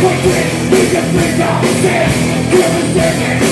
What we we can please ourselves Give second.